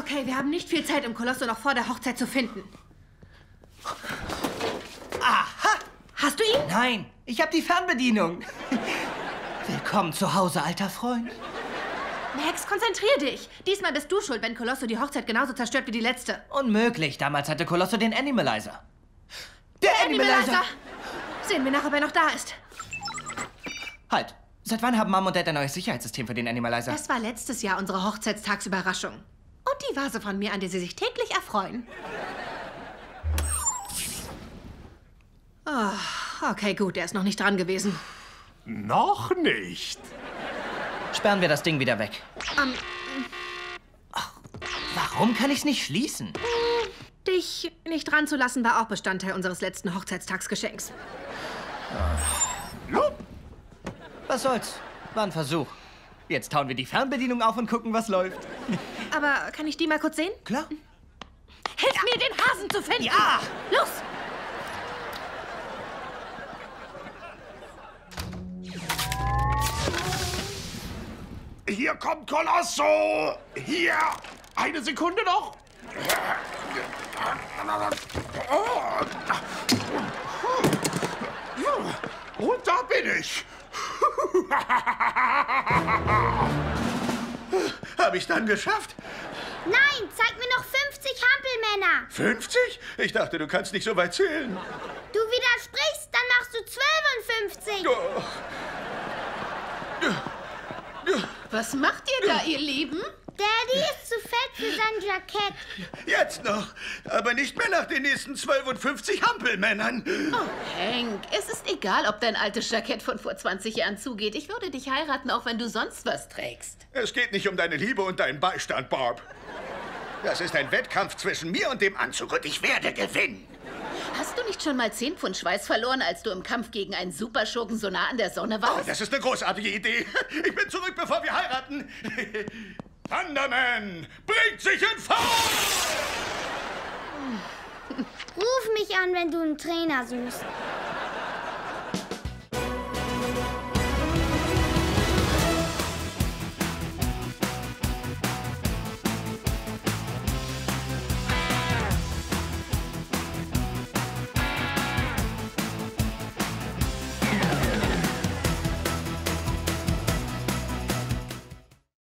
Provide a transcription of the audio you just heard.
Okay, wir haben nicht viel Zeit, um Colosso noch vor der Hochzeit zu finden. Aha! Hast du ihn? Nein, ich habe die Fernbedienung. Willkommen zu Hause, alter Freund. Max, konzentrier dich. Diesmal bist du schuld, wenn Colosso die Hochzeit genauso zerstört wie die letzte. Unmöglich. Damals hatte Colosso den Animalizer. Der Animalizer! Animalizer! Sehen wir nach, ob er noch da ist. Halt. Seit wann haben Mom und Dad ein neues Sicherheitssystem für den Animalizer? Das war letztes Jahr unsere Hochzeitstagsüberraschung. Und die Vase von mir, an der sie sich täglich erfreuen. Oh, okay, gut, er ist noch nicht dran gewesen. Noch nicht. Sperren wir das Ding wieder weg. Ähm, Warum kann ich's nicht schließen? dich nicht dran zu lassen, war auch Bestandteil unseres letzten Hochzeitstagsgeschenks. Was soll's? War ein Versuch. Jetzt tauen wir die Fernbedienung auf und gucken, was läuft. Aber kann ich die mal kurz sehen? Klar. Hilf mir, den Hasen zu finden! Ja! Los! Hier kommt Colosso! Hier! Eine Sekunde noch! Und da bin ich! Hab ich dann geschafft? Nein, zeig mir noch 50 Hampelmänner. 50? Ich dachte, du kannst nicht so weit zählen. Du widersprichst, dann machst du 52. Was macht ihr da, ihr Lieben? Daddy ist zu fett für sein Jackett. Jetzt noch. Aber nicht mehr nach den nächsten 52 Hampelmännern. Hank, es ist egal, ob dein altes Jackett von vor 20 Jahren zugeht. Ich würde dich heiraten, auch wenn du sonst was trägst. Es geht nicht um deine Liebe und deinen Beistand, Bob. Das ist ein Wettkampf zwischen mir und dem Anzug und ich werde gewinnen. Hast du nicht schon mal 10 Pfund Schweiß verloren, als du im Kampf gegen einen Superschurken so nah an der Sonne Oh, warst? das ist eine großartige Idee. Ich bin zurück, bevor wir heiraten. Thunderman, bringt sich in Form! Ruf mich an, wenn du einen Trainer suchst.